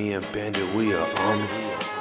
me and Bandit, we are army.